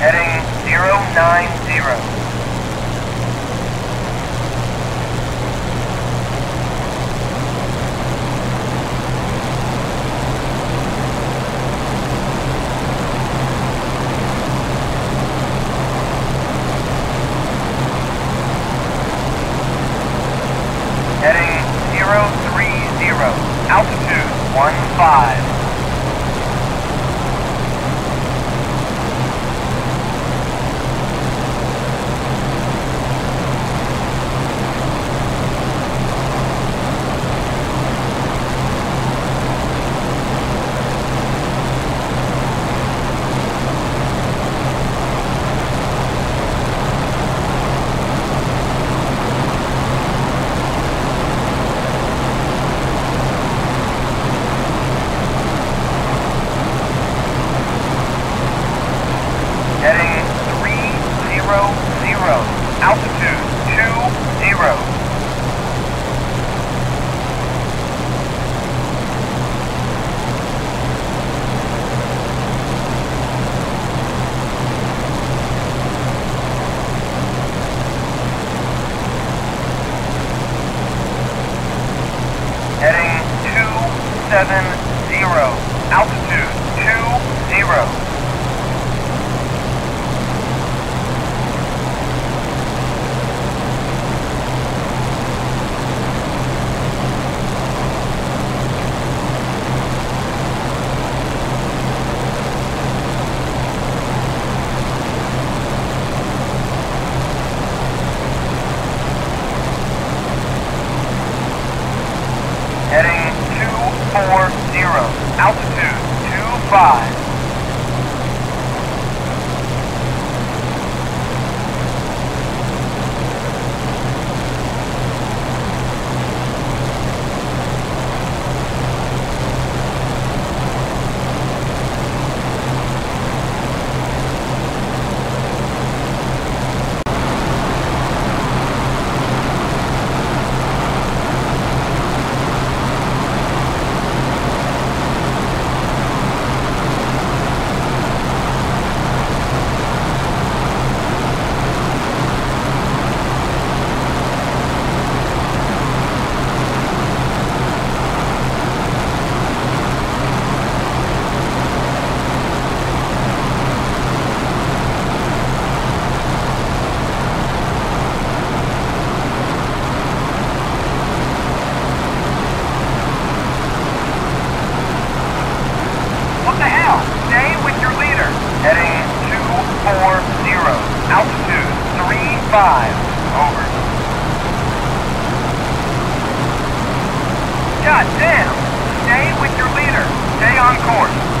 heading 090. 35. Over. God damn! Stay with your leader. Stay on course.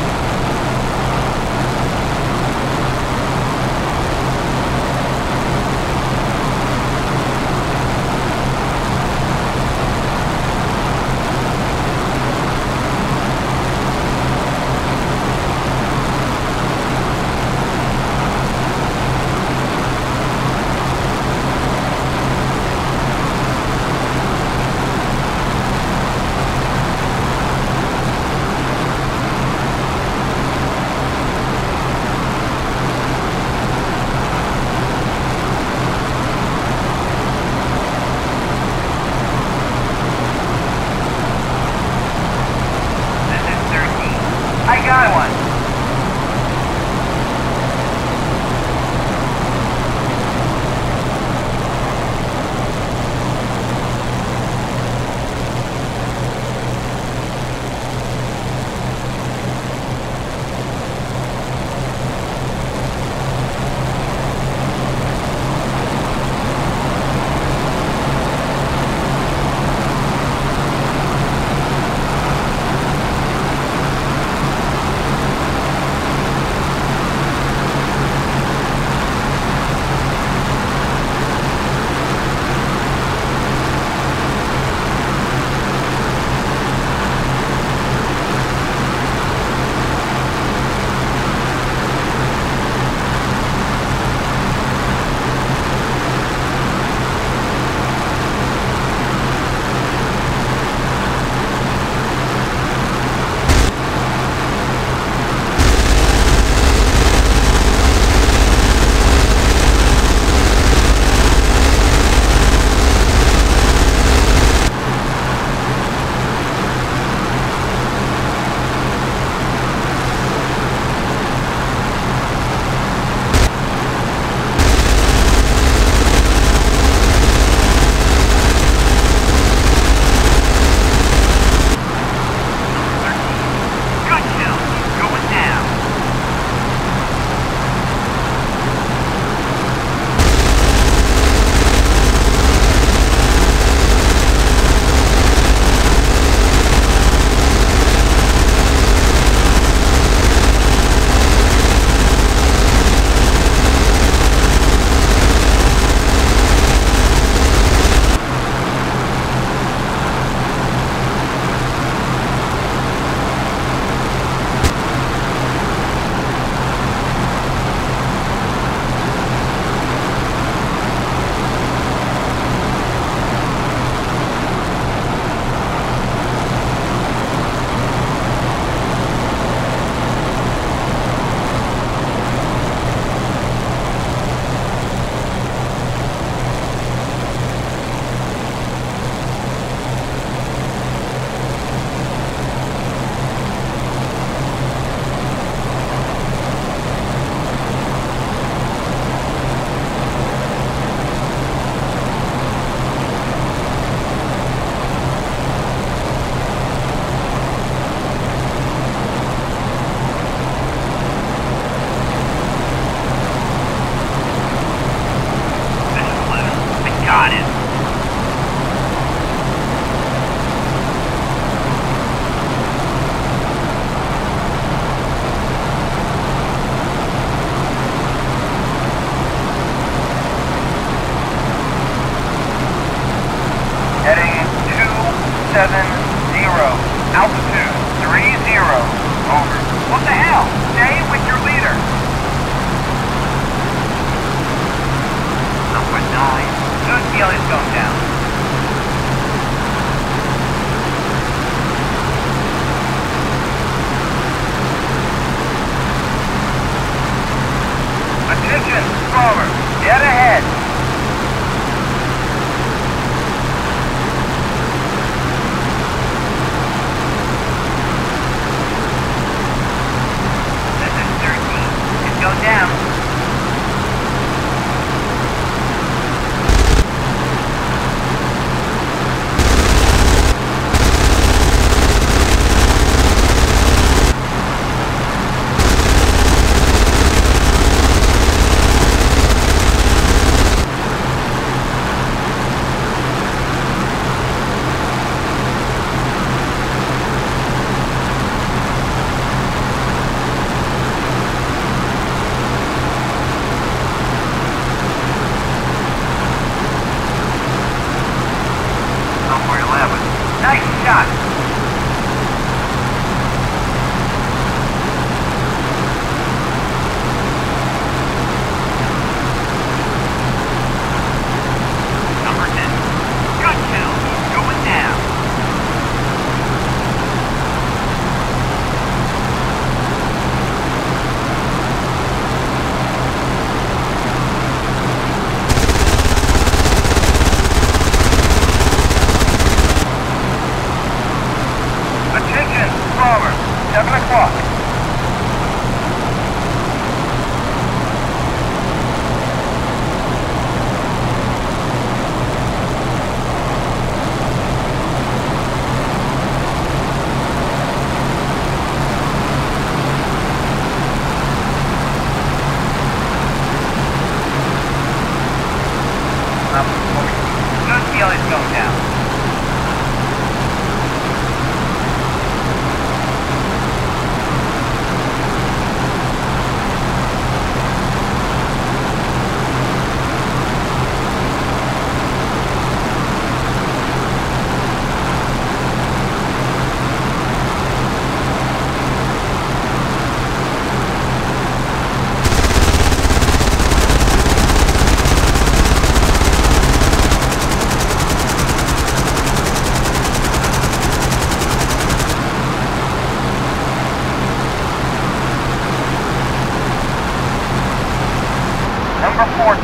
number 14.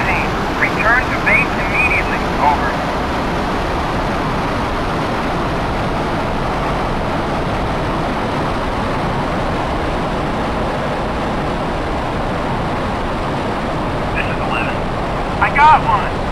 Return to base immediately. Over. This is 11. I got one!